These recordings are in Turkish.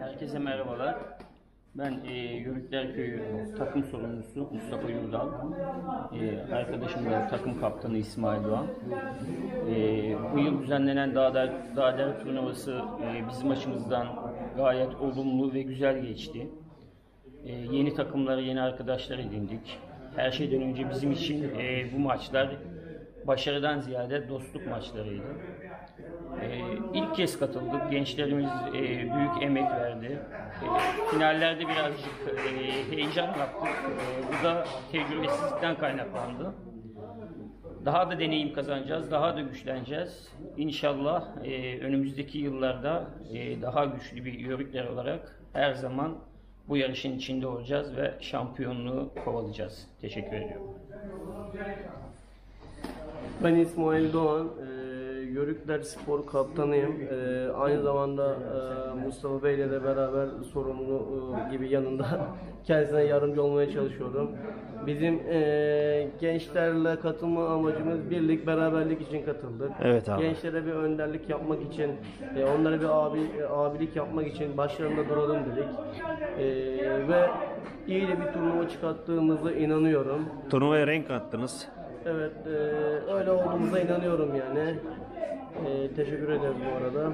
Herkese merhabalar. Ben e, Yörükler Köyü takım sorumlusu Mustafa Yurdal. E, arkadaşım da takım kaptanı İsmail Doğan. E, bu yıl düzenlenen Dağder, Dağder turnuvası e, bizim açımızdan gayet olumlu ve güzel geçti. E, yeni takımları, yeni arkadaşlar edindik. Her şeyden önce bizim için e, bu maçlar başarıdan ziyade dostluk maçlarıydı. Ee, ilk kez katıldık. Gençlerimiz e, büyük emek verdi. E, finallerde birazcık e, heyecan yaptık. E, bu da tecrübesizlikten kaynaklandı. Daha da deneyim kazanacağız, daha da güçleneceğiz. İnşallah e, önümüzdeki yıllarda e, daha güçlü bir yörükler olarak her zaman bu yarışın içinde olacağız ve şampiyonluğu kovalayacağız. Teşekkür ediyorum. Ben İsmail Doğan, e, Yörükler Spor kaptanıyım. E, aynı zamanda e, Mustafa Bey ile de beraber sorumlu e, gibi yanında kendisine yardımcı olmaya çalışıyorum. Bizim e, gençlerle katılma amacımız birlik, beraberlik için katıldık. Evet abi. Gençlere bir önderlik yapmak için, e, onlara bir abi e, abilik yapmak için başlarında duralım dedik. E, ve iyi de bir turnuva çıkarttığımıza inanıyorum. Turnuvaya renk kattınız. Evet, e, öyle olduğumuza inanıyorum yani. E, teşekkür ederiz bu arada.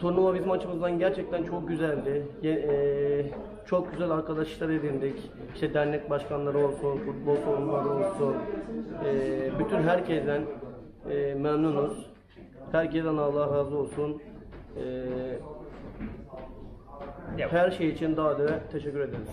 Turnuva bizim açımızdan gerçekten çok güzeldi. Ye- e, çok güzel arkadaşlar edindik. İşte dernek başkanları olsun, futbol sorumluları olsun. E, bütün herkesten e, memnunuz. Herkesten Allah razı olsun. E, her şey için daha da teşekkür ederiz.